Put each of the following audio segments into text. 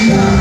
Yeah.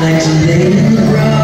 Next lay in the crowd.